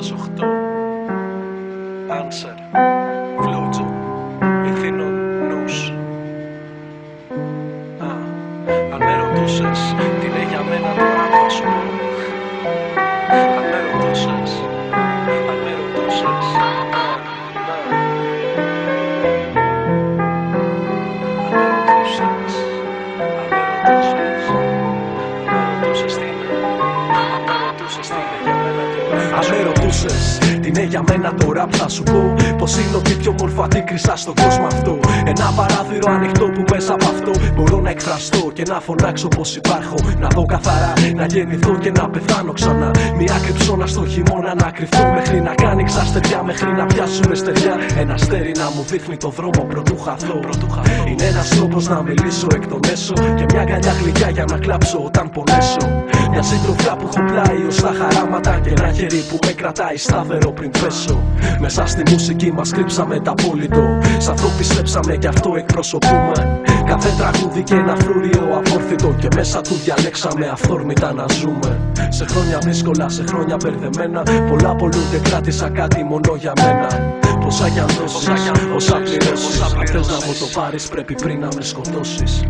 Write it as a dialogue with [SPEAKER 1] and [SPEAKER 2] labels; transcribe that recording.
[SPEAKER 1] 2008 Πάνσερ Φλότζο Ηθήνων νους Α, Αν με ρωτούσες τι είναι
[SPEAKER 2] Αν με ρωτούσες τι είναι για μένα το ραπ θα σου πω Πως είναι ό,τι πιο μορφό αντίκρισα στον κόσμο αυτό. Ένα παράθυρο ανοιχτό που μέσα από αυτό Μπορώ να εκφραστώ και να φωνάξω πως υπάρχω. Να δω καθαρά, να γεννηθώ και να πεθάνω ξανά. Μια κρυψώνα στο χειμώνα να κρυφτώ Μέχρι να κάνει ξαστεριά, μέχρι να πιάσουμε στεριά. Ένα αστέρι να μου δείχνει το δρόμο πρωτού χαθώ. Είναι ένας τρόπος να μιλήσω εκ των έσω Και μια αγκαλιά γλυκιά για να κλάψω όταν πονέσω Μια συντροφιά που έχω πλάι ως τα χαράματα Και ένα χέρι που με κρατάει σταθερό πριν πέσω. Μέσα στη μουσική μας κρύψαμε τα απόλυτο. Σ' αυτό πιστέψαμε και αυτό εκπροσωπούμε. Κάθε τραγούδι και ένα φρούριο απόρθητο Και μέσα του διαλέξαμε αυθόρμητα να ζούμε. Σε χρόνια δύσκολα, σε χρόνια μπερδεμένα Πολλά πολλούνται κράτησα κάτι μόνο για μένα. Πόσα για δώσεις, όσα πληρώσεις Αν θες να μου το πάρεις πρέπει πριν να με σκοτώσεις